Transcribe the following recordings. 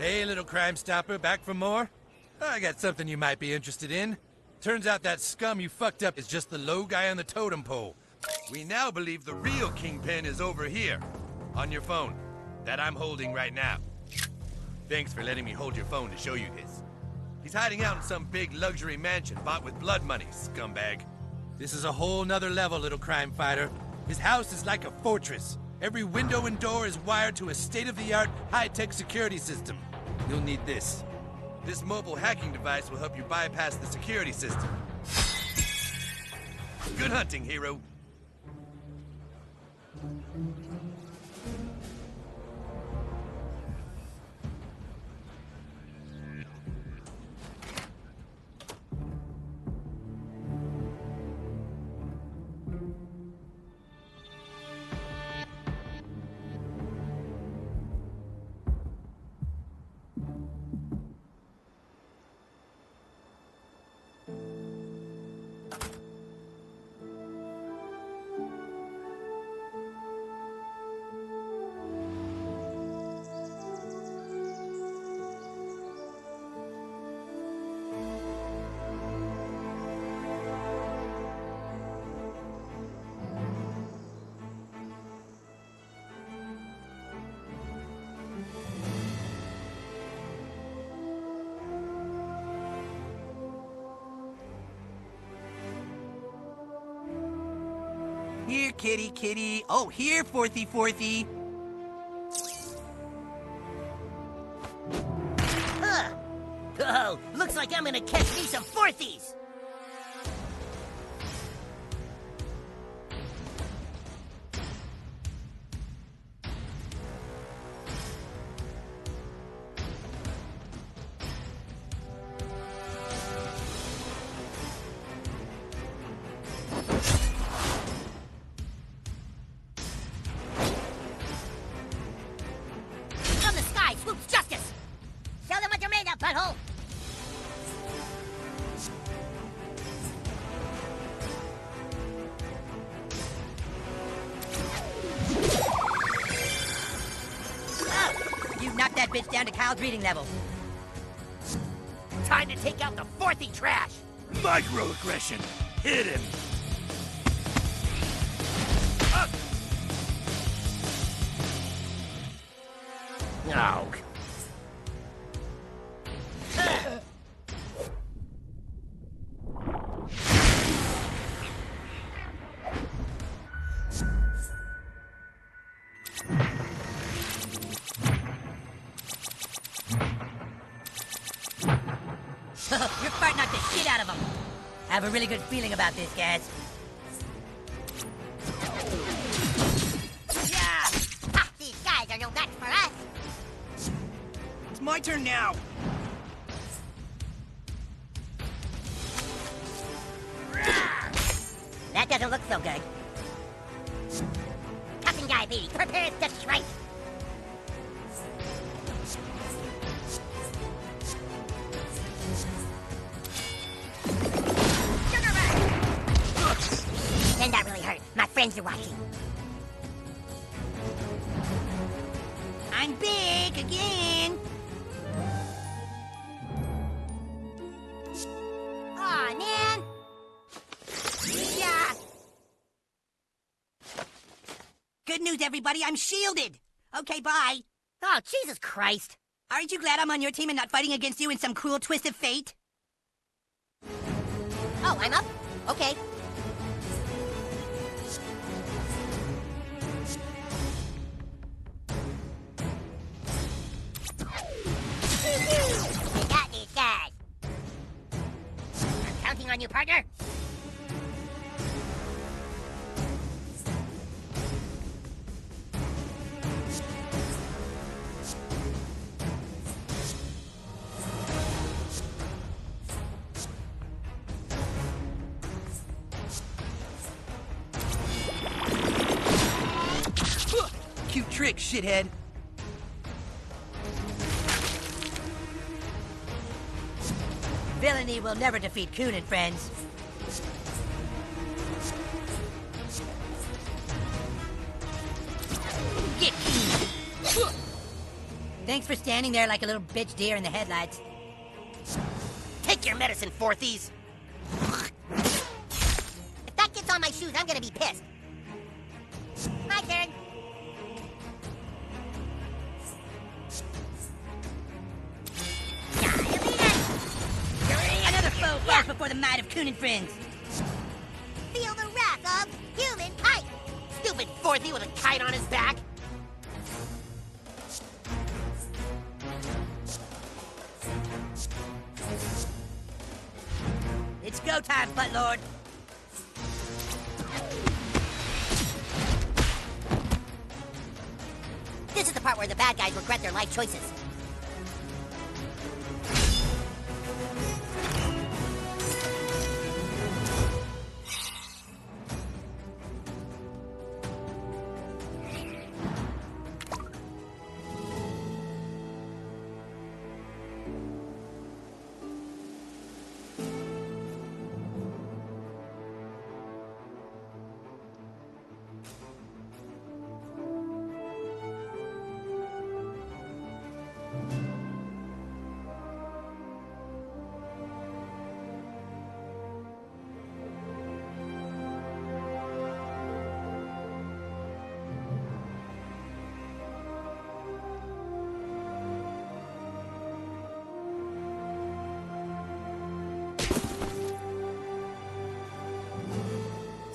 Hey, little crime stopper, back for more? I got something you might be interested in. Turns out that scum you fucked up is just the low guy on the totem pole. We now believe the real kingpin is over here, on your phone, that I'm holding right now. Thanks for letting me hold your phone to show you this. He's hiding out in some big luxury mansion bought with blood money, scumbag. This is a whole nother level, little crime fighter. His house is like a fortress. Every window and door is wired to a state-of-the-art, high-tech security system. You'll need this. This mobile hacking device will help you bypass the security system. Good hunting, hero. Kitty, kitty. Oh, here, fourthy, fourthy. Kyle's reading level. Time to take out the fourthy trash. Microaggression. Hit him. No. You're good feeling about this, guys. Good news, everybody. I'm shielded. Okay, bye. Oh, Jesus Christ. Aren't you glad I'm on your team and not fighting against you in some cruel twist of fate? Oh, I'm up? Okay. We got these guys. I'm counting on you, partner. Shithead. Villainy will never defeat Coon and friends. Get. Thanks for standing there like a little bitch deer in the headlights. Take your medicine, fourthies. If that gets on my shoes, I'm gonna be pissed. My turn. The might of Coon and friends. Feel the wrath of human kite. Stupid fourthie with a kite on his back. It's go time, butt lord. This is the part where the bad guys regret their life choices.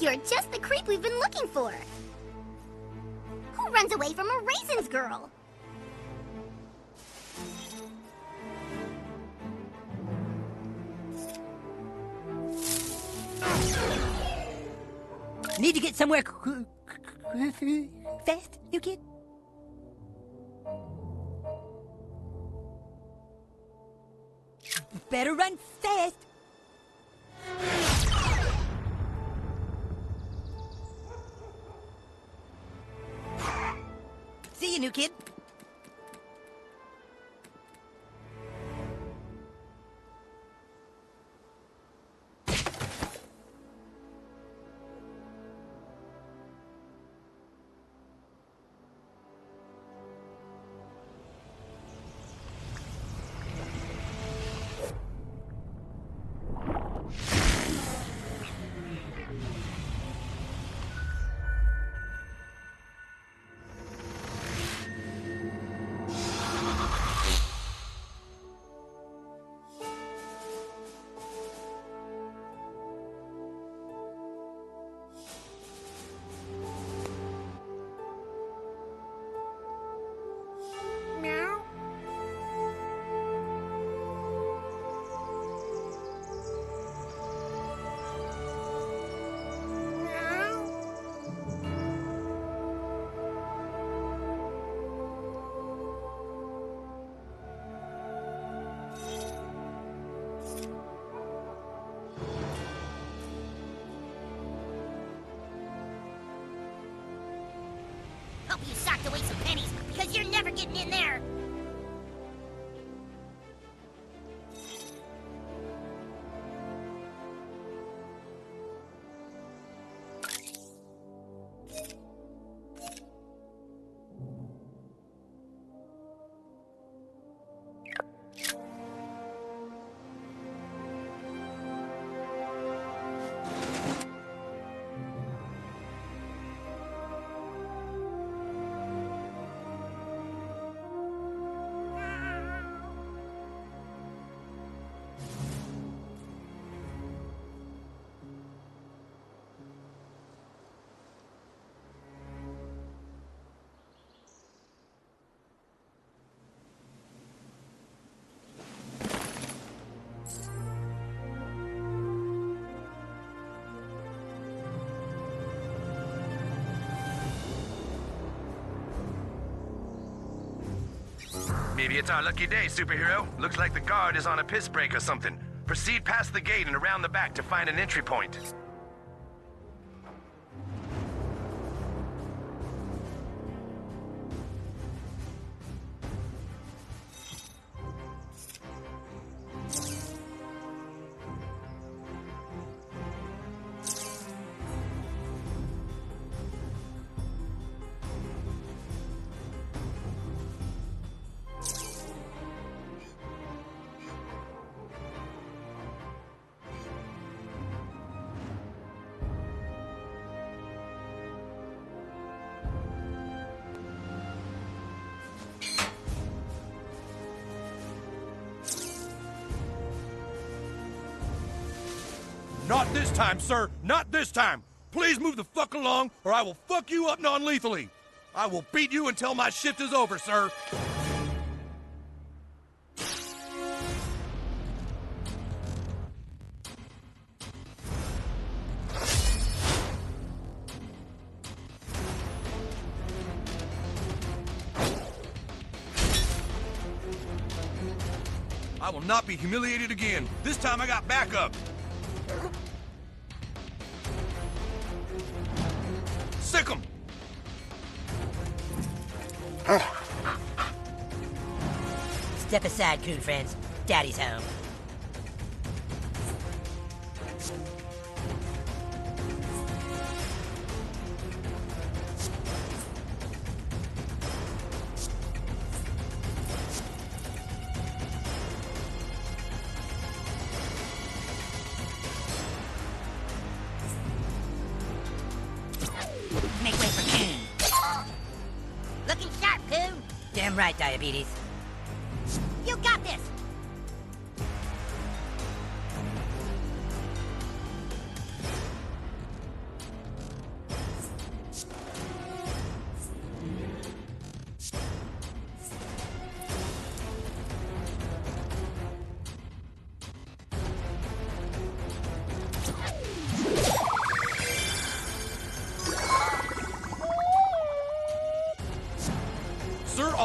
You're just the creep we've been looking for. Who runs away from a raisins girl? Need to get somewhere fast, new kid? Kid. Getting in there. Maybe it's our lucky day, superhero. Looks like the guard is on a piss break or something. Proceed past the gate and around the back to find an entry point. Not this time, sir. Not this time. Please move the fuck along, or I will fuck you up non-lethally. I will beat you until my shift is over, sir. I will not be humiliated again. This time I got backup. Aside, coon friends. Daddy's home.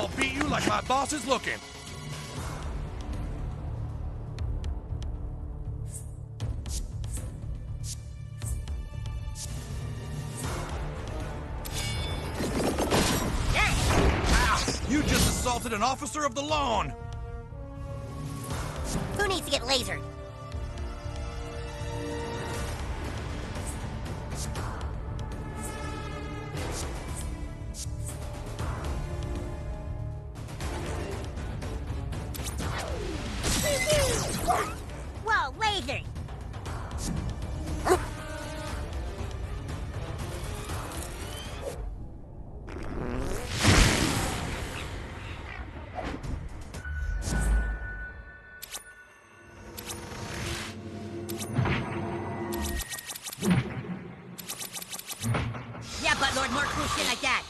I'll beat you like my boss is looking. You just assaulted an officer of the lawn. Who needs to get lasered? But Lord, more cool shit like that.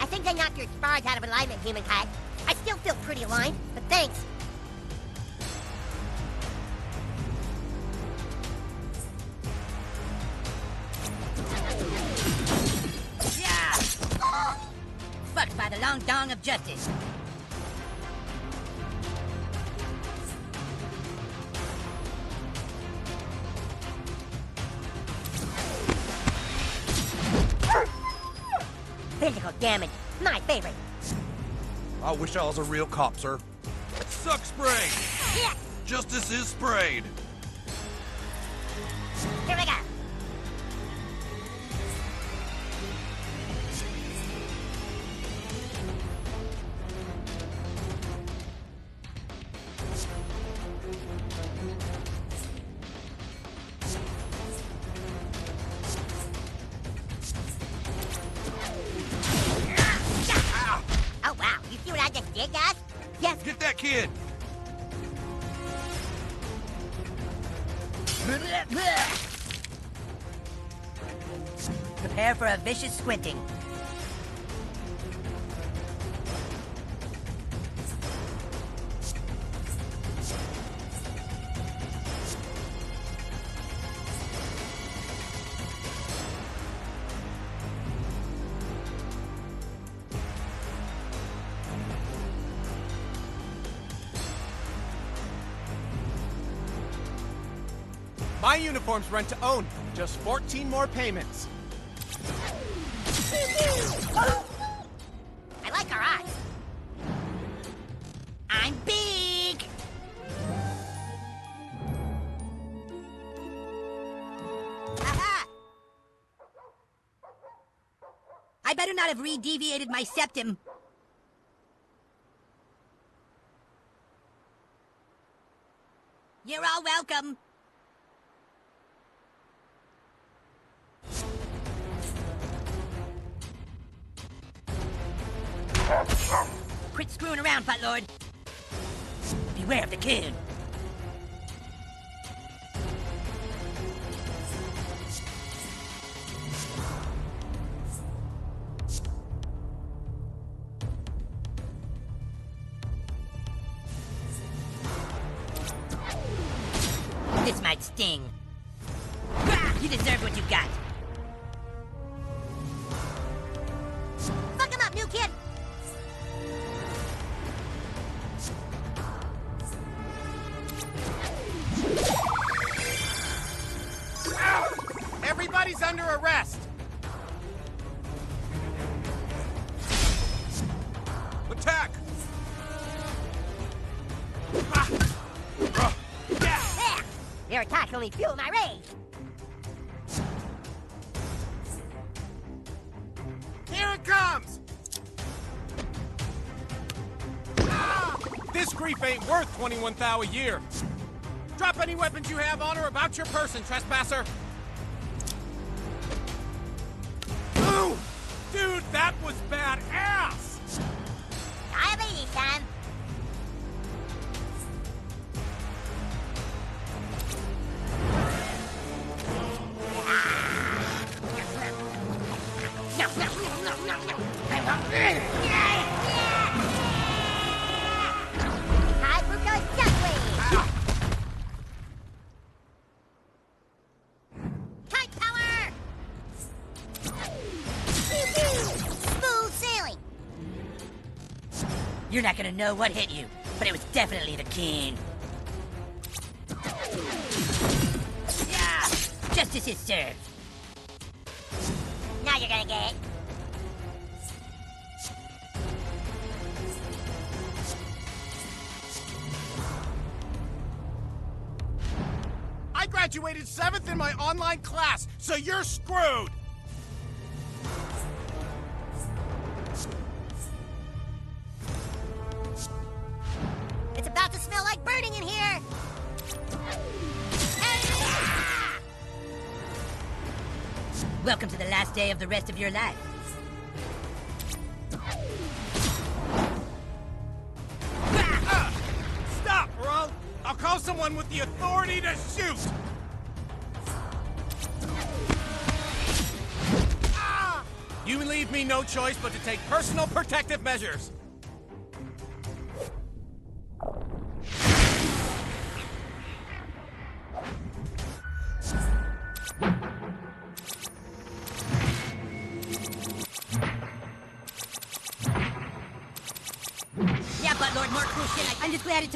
I think I knocked your spars out of alignment, human cat. I still feel pretty aligned, damage, my favorite. I wish I was a real cop, sir. Suck spray! Yeah, Justice is sprayed. Get that kid! Prepare for a vicious squinting. Uniform's rent to own. Just 14 more payments. I like our eyes. I'm big. Aha! I better not have re-deviated my septum. You're all welcome. Beware of the kid. This might sting. You deserve what you got. Only fueled my rage! Here it comes! Ah! This grief ain't worth 21 thou a year. Drop any weapons you have on or about your person, trespasser. You're not gonna know what hit you, but it was definitely the king. Yeah, justice is served. Now you're gonna get it. I graduated seventh in my online class, so you're screwed! Of your life. Ah! Stop, I'll call someone with the authority to shoot! Ah! You leave me no choice but to take personal protective measures.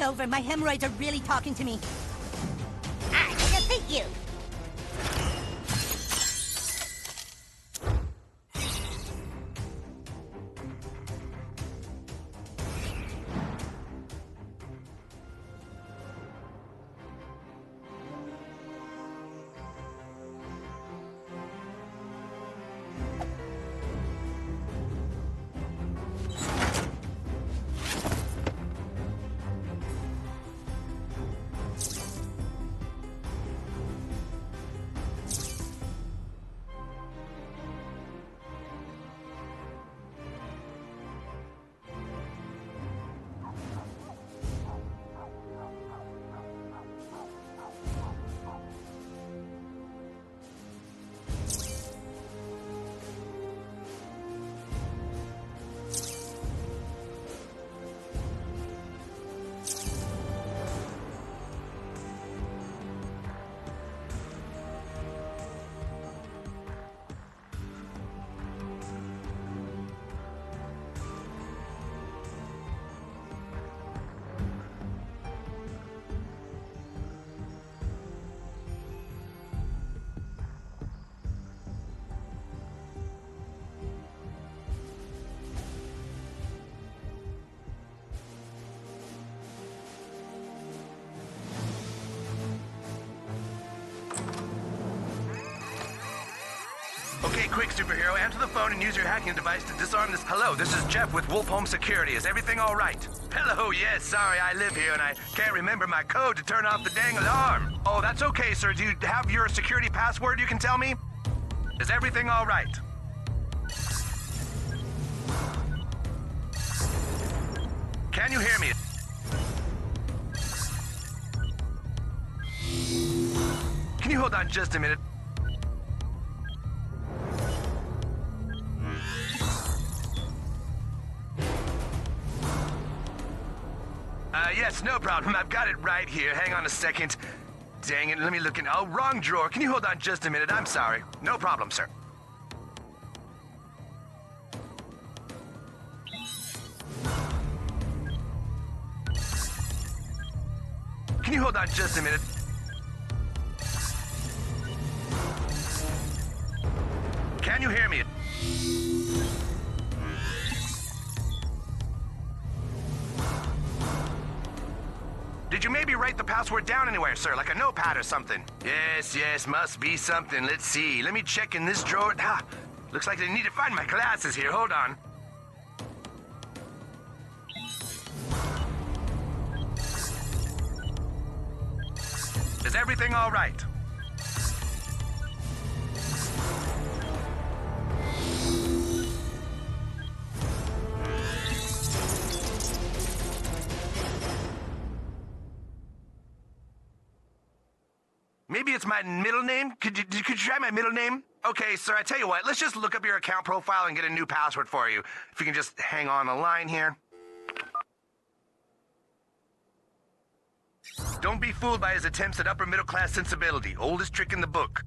Over. My hemorrhoids are really talking to me. Quick, superhero. Answer the phone and use your hacking device to disarm this. Hello, this is Jeff with Wolf Home Security. Is everything all right? Hello, yes, sorry, I live here and I can't remember my code to turn off the dang alarm. Oh, that's okay, sir. Do you have your security password you can tell me? Is everything all right? Can you hear me? Can you hold on just a minute? Uh, yes, no problem. I've got it right here. Hang on a second. Dang it, let me look in. Oh, wrong drawer. Can you hold on just a minute? I'm sorry. No problem, sir. Can you hold on just a minute? Can you hear me? Password down anywhere, sir? Like a notepad or something? Yes, yes, must be something. Let's see. Let me check in this drawer. Ah, looks like I need to find my glasses here. Hold on. Is everything all right? My middle name? Could you, could you try my middle name? Okay, sir, I tell you what, let's just look up your account profile and get a new password for you. If you can just hang on the line here. Don't be fooled by his attempts at upper middle class sensibility. Oldest trick in the book.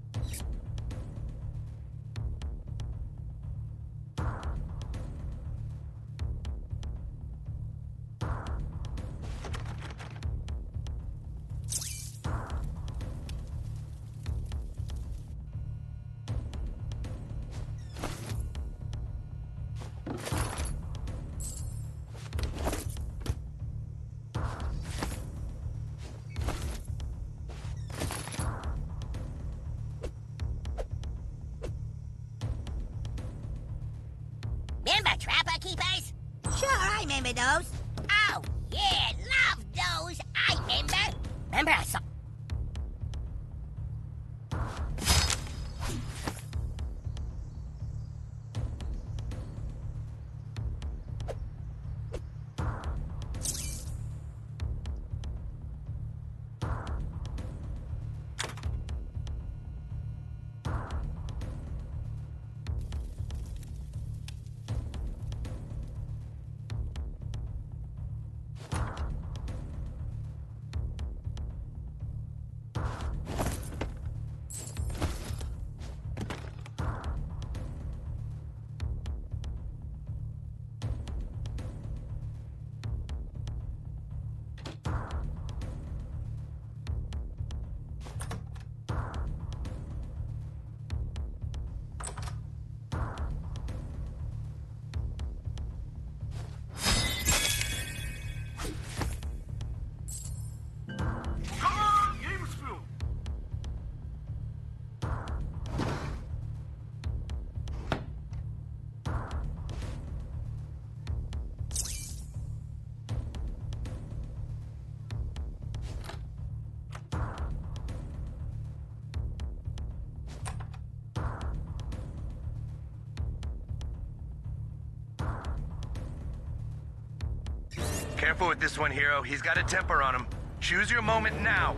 Careful with this one, Hero. He's got a temper on him. Choose your moment now.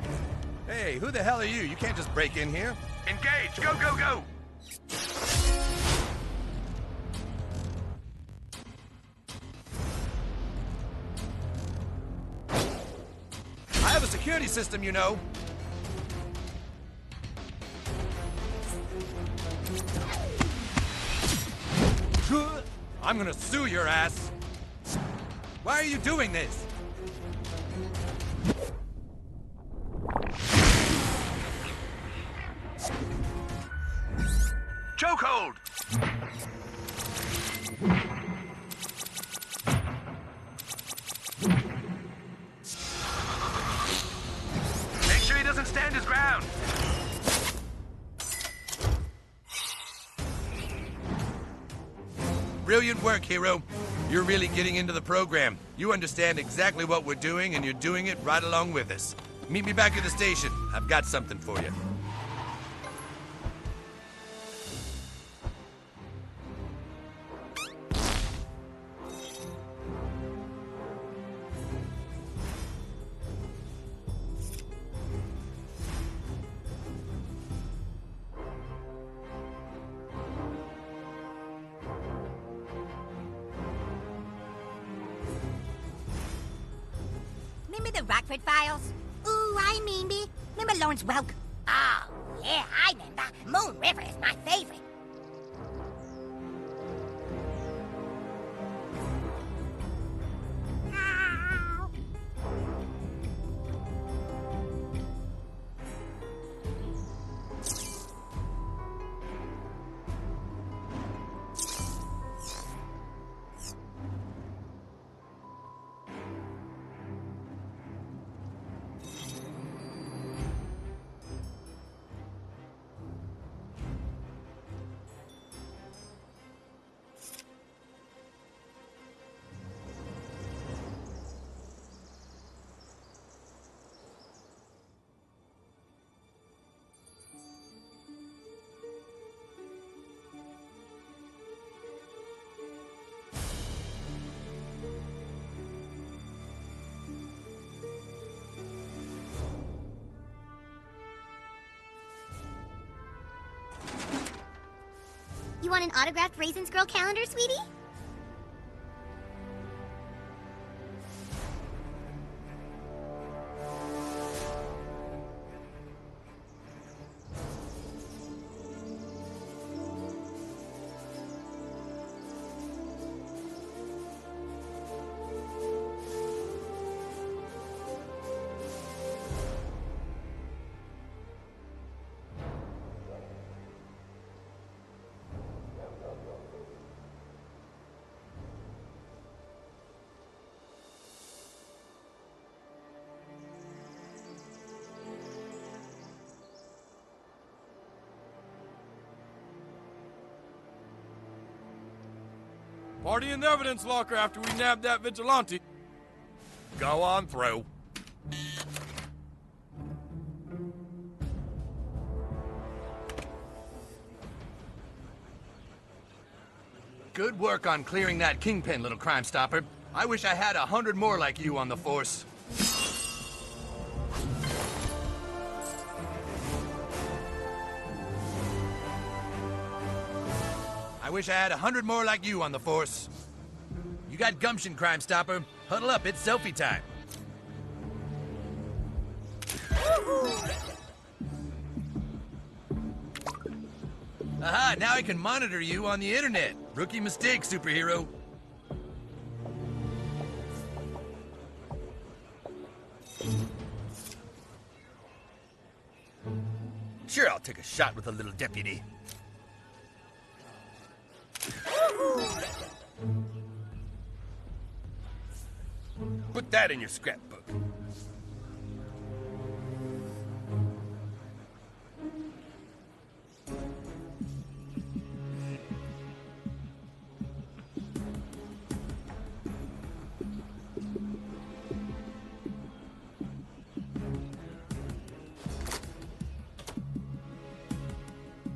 Hey, who the hell are you? You can't just break in here. Engage! Go, go, go! I have a security system, you know. I'm gonna sue your ass. Why are you doing this? Chokehold! Make sure he doesn't stand his ground. Brilliant work, hero. You're really getting into the program. You understand exactly what we're doing, and you're doing it right along with us. Meet me back at the station. I've got something for you. Want an autographed Raisins Girl calendar, sweetie? Party in the evidence locker after we nab that vigilante. Go on through. Good work on clearing that kingpin, little crime stopper. I wish I had a hundred more like you on the force. Wish I had a hundred more like you on the force. You got gumption, crime stopper. Huddle up, it's selfie time. Aha, now I can monitor you on the internet. Rookie mistake, superhero. Sure, I'll take a shot with a little deputy. Put that in your scrapbook.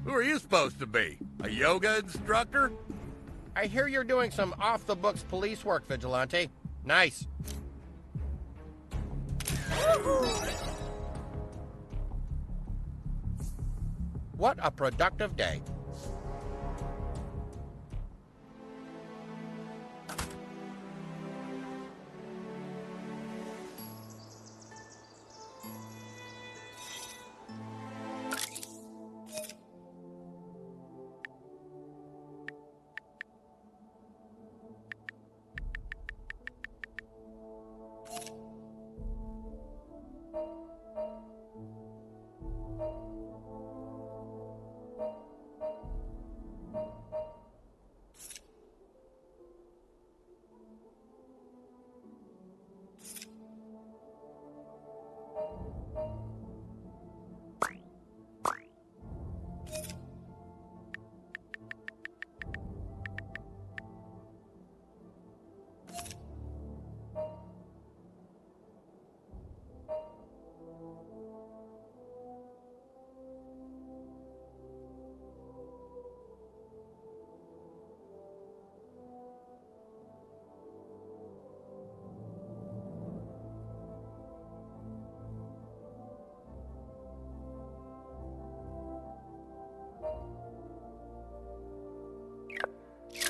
Who are you supposed to be? A yoga instructor? I hear you're doing some off the books police work, Vigilante. Nice. What a productive day.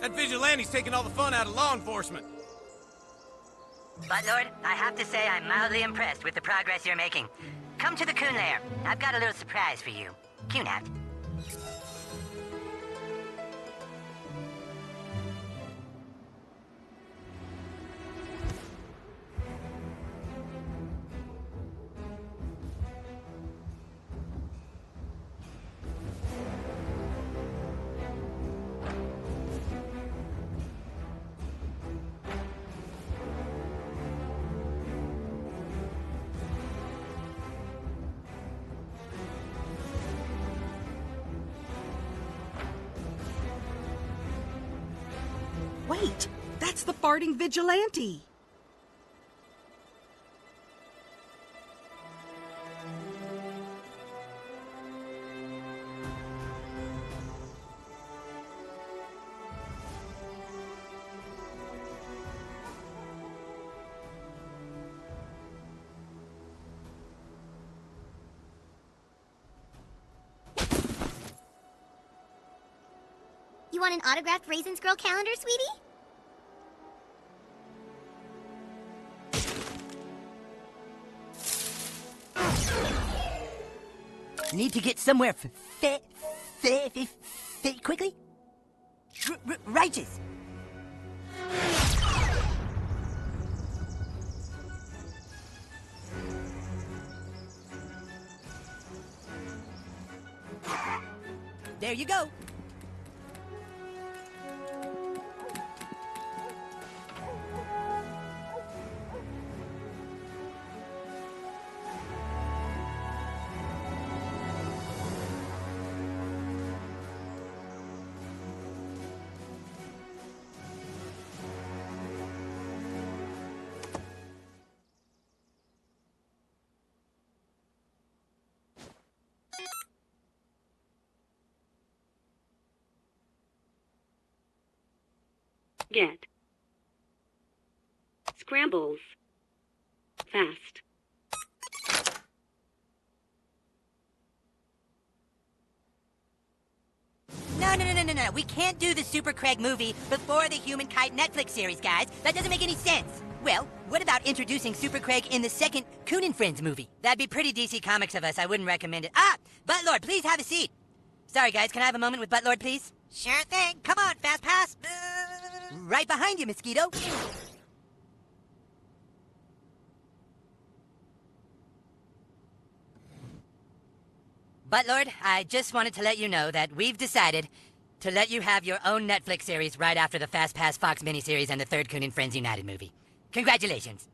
That vigilante's taking all the fun out of law enforcement. But Lord, I have to say I'm mildly impressed with the progress you're making. Come to the Coon Lair. I've got a little surprise for you. Coon farting vigilante. You want an autographed Raisins Girl calendar, sweetie? Need to get somewhere f- fa- fa- fa- fa- quickly? R- righteous. There you go. Get. Scrambles. Fast. No, no, no, no, no, no. We can't do the Super Craig movie before the Human Kite Netflix series, guys. That doesn't make any sense. Well, what about introducing Super Craig in the second Coon and Friends movie? That'd be pretty DC Comics of us. I wouldn't recommend it. Ah, Buttlord, please have a seat. Sorry, guys. Can I have a moment with Buttlord, please? Sure thing. Come on, Fast Pass. Right behind you, Mosquito. Buttlord, I just wanted to let you know that we've decided to let you have your own Netflix series right after the Fast Pass Fox miniseries and the third Coon and Friends United movie. Congratulations.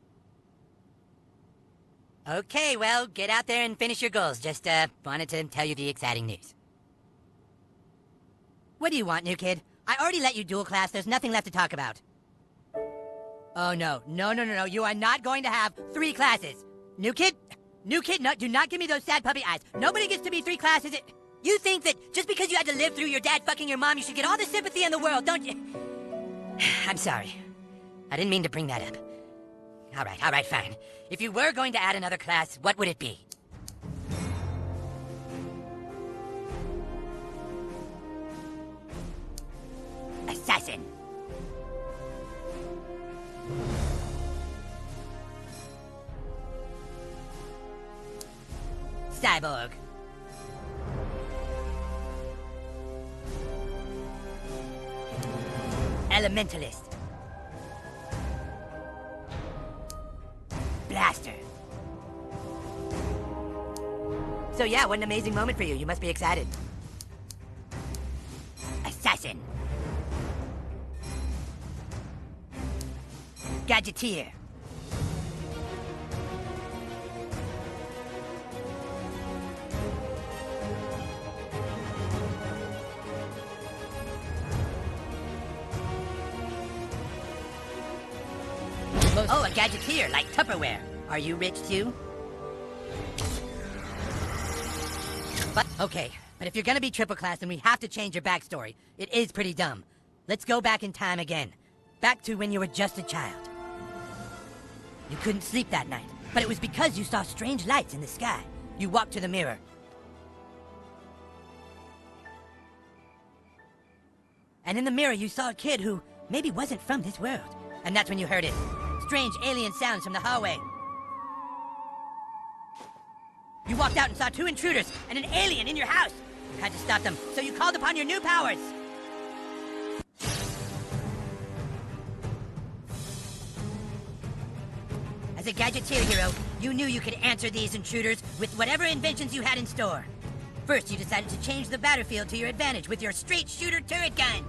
Okay, well, get out there and finish your goals. Just, uh, wanted to tell you the exciting news. What do you want, new kid? I already let you dual class. There's nothing left to talk about. Oh, no. No, no, no, no. You are not going to have three classes. New kid? New kid, no, do not give me those sad puppy eyes. Nobody gets to be three classes. It, you think that just because you had to live through your dad fucking your mom, you should get all the sympathy in the world, don't you? I'm sorry. I didn't mean to bring that up. All right, all right, fine. If you were going to add another class, what would it be? Assassin. Cyborg. Elementalist. Blaster. So yeah, what an amazing moment for you. You must be excited. Assassin. Gadgeteer. Oh, a gadgeteer, like Tupperware. Are you rich too? But, okay, but if you're gonna be triple class, then we have to change your backstory. It is pretty dumb. Let's go back in time again. Back to when you were just a child. You couldn't sleep that night, but it was because you saw strange lights in the sky. You walked to the mirror. And in the mirror, you saw a kid who maybe wasn't from this world. And that's when you heard it. strange alien sounds from the hallway. You walked out and saw two intruders and an alien in your house. You had to stop them, so you called upon your new powers. As a gadgeteer hero, you knew you could answer these intruders with whatever inventions you had in store. First, you decided to change the battlefield to your advantage with your straight shooter turret gun.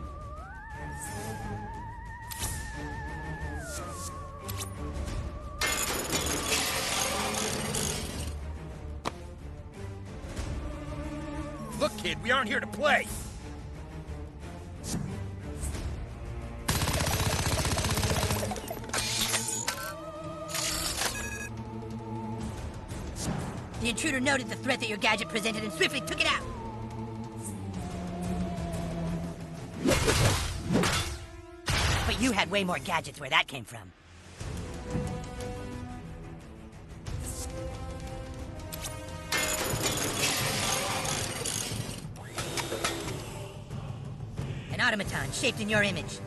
Look, kid, we aren't here to play. The intruder noted the threat that your gadget presented and swiftly took it out. But you had way more gadgets where that came from. An automaton shaped in your image.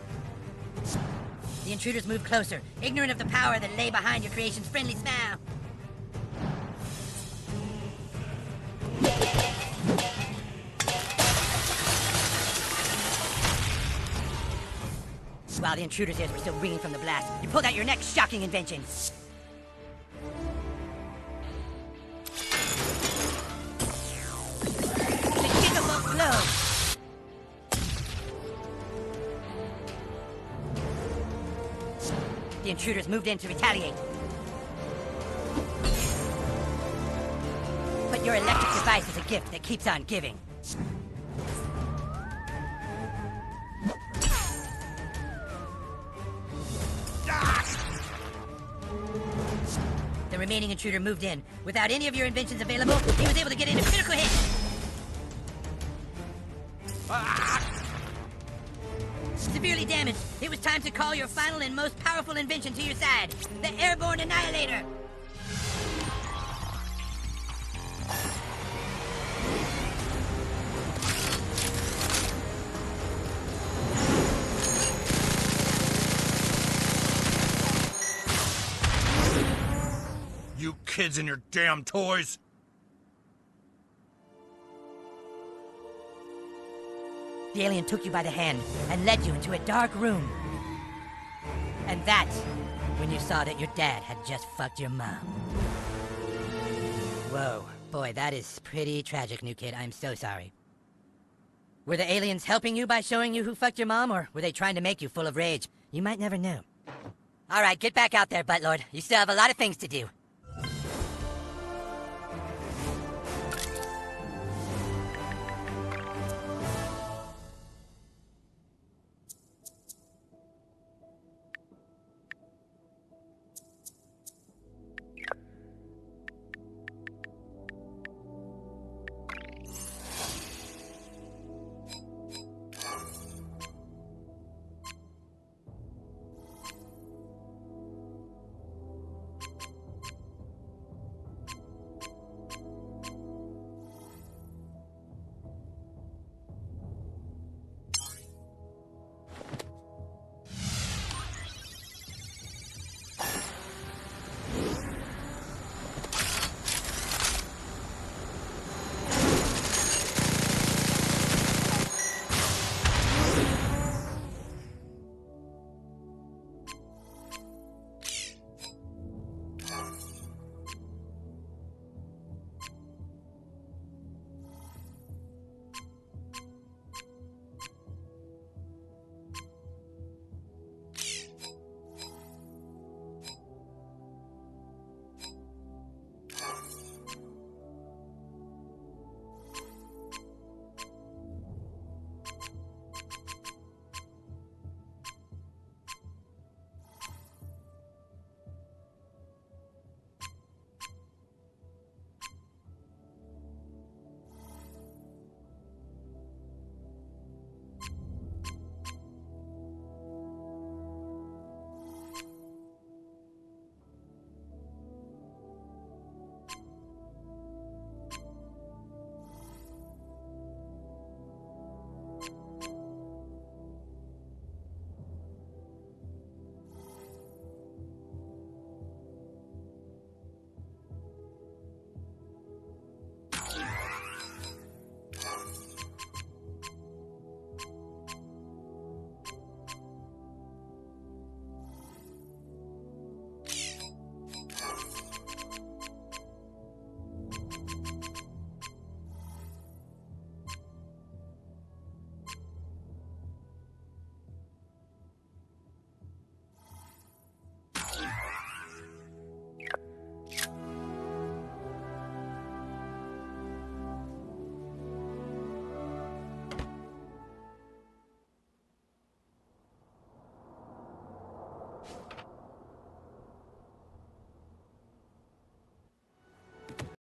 The intruders moved closer, ignorant of the power that lay behind your creation's friendly smile. While the intruder's ears were still ringing from the blast, you pulled out your next shocking invention. The! The intruders moved in to retaliate. But your electric device is a gift that keeps on giving. Remaining intruder moved in. Without any of your inventions available, he was able to get in a critical hit. Severely damaged, it was time to call your final and most powerful invention to your side the Airborne Annihilator. Kids and your damn toys. The alien took you by the hand and led you into a dark room. And that's when you saw that your dad had just fucked your mom. Whoa, boy, that is pretty tragic, new kid. I'm so sorry. Were the aliens helping you by showing you who fucked your mom, or were they trying to make you full of rage? You might never know. All right, get back out there, Buttlord. You still have a lot of things to do.